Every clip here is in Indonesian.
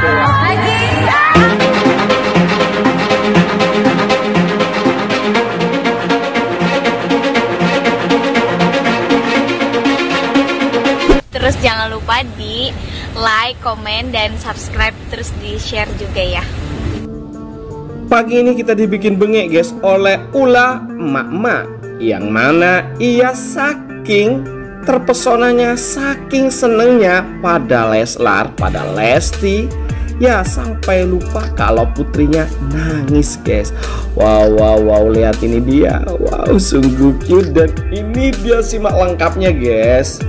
Terus jangan lupa di like, komen, dan subscribe terus di share juga ya. Pagi ini kita dibikin bengek guys oleh Ula Emak-emak Yang mana ia saking terpesonanya, saking senengnya pada Leslar, pada Lesti Ya sampai lupa kalau putrinya nangis guys. Wow wow wow lihat ini dia. Wow sungguh cute. Dan ini dia simak lengkapnya guys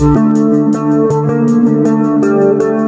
Thank you.